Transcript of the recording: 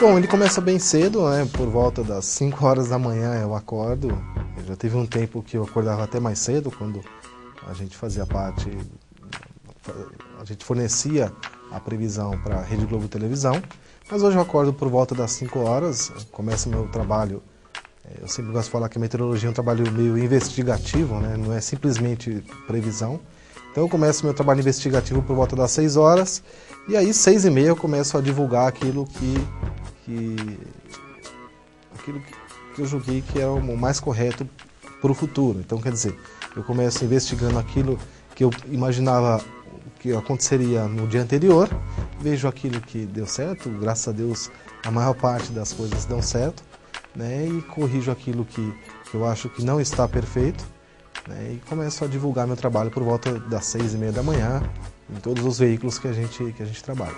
Bom, ele começa bem cedo, né? Por volta das 5 horas da manhã eu acordo. Eu já teve um tempo que eu acordava até mais cedo, quando a gente fazia parte, a gente fornecia a previsão para a Rede Globo Televisão. Mas hoje eu acordo por volta das 5 horas, começo meu trabalho. é, Eu sempre gosto de falar que a meteorologia é um trabalho meio investigativo, né? não é simplesmente previsão. Então eu começo meu trabalho investigativo por volta das 6 horas e aí, seis e meia, eu começo a divulgar aquilo que, que, aquilo que eu julguei que era o mais correto para o futuro. Então, quer dizer, eu começo investigando aquilo que eu imaginava que aconteceria no dia anterior, vejo aquilo que deu certo, graças a Deus a maior parte das coisas dão certo, né, e corrijo aquilo que, que eu acho que não está perfeito, né, e começo a divulgar meu trabalho por volta das seis e meia da manhã, em todos os veículos que a gente, que a gente trabalha.